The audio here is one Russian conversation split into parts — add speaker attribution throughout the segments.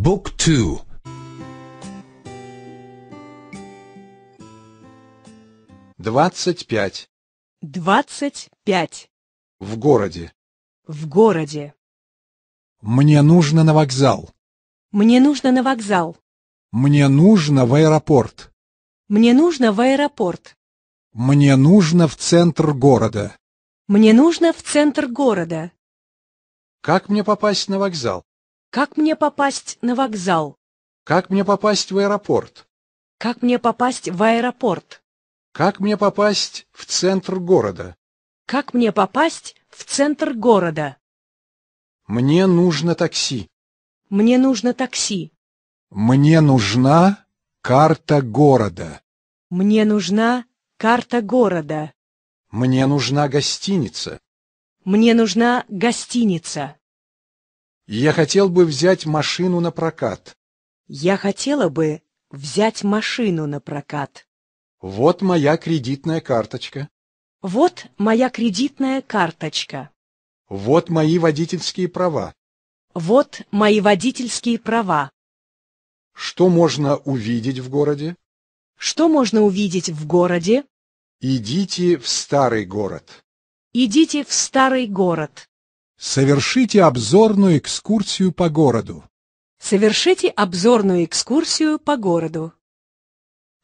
Speaker 1: Book 2
Speaker 2: Двадцать пять.
Speaker 3: Двадцать пять.
Speaker 2: В городе.
Speaker 3: В городе.
Speaker 2: Мне нужно на вокзал.
Speaker 3: Мне нужно на вокзал.
Speaker 2: Мне нужно в аэропорт.
Speaker 3: Мне нужно в аэропорт.
Speaker 2: Мне нужно в центр города.
Speaker 3: Мне нужно в центр города.
Speaker 2: Как мне попасть на вокзал?
Speaker 3: Как мне попасть на вокзал?
Speaker 2: Как мне попасть в аэропорт?
Speaker 3: Как мне попасть в аэропорт?
Speaker 2: Как мне попасть в центр города?
Speaker 3: Как мне попасть в центр города?
Speaker 2: Мне нужно такси.
Speaker 3: Мне нужно такси.
Speaker 2: Мне нужна карта города.
Speaker 3: Мне нужна карта города.
Speaker 2: Мне нужна гостиница.
Speaker 3: Мне нужна гостиница.
Speaker 2: Я хотел бы взять машину на прокат.
Speaker 3: Я хотела бы взять машину на прокат.
Speaker 2: Вот моя кредитная карточка.
Speaker 3: Вот моя кредитная карточка.
Speaker 2: Вот мои водительские права.
Speaker 3: Вот мои водительские права.
Speaker 2: Что можно увидеть в городе?
Speaker 3: Что можно увидеть в городе?
Speaker 2: Идите в старый город.
Speaker 3: Идите в старый город.
Speaker 2: Совершите обзорную экскурсию по городу.
Speaker 3: Совершите обзорную экскурсию по городу.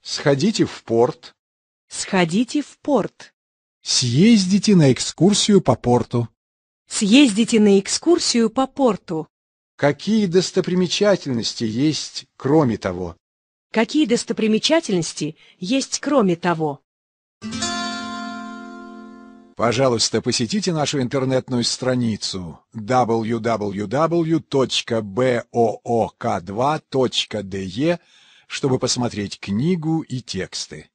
Speaker 2: Сходите в порт.
Speaker 3: Сходите в порт.
Speaker 2: Съездите на экскурсию по порту.
Speaker 3: Съездите на экскурсию по порту.
Speaker 2: Какие достопримечательности есть, кроме того?
Speaker 3: Какие достопримечательности есть кроме того?
Speaker 2: Пожалуйста, посетите нашу интернетную страницу www.book2.de, чтобы посмотреть книгу и тексты.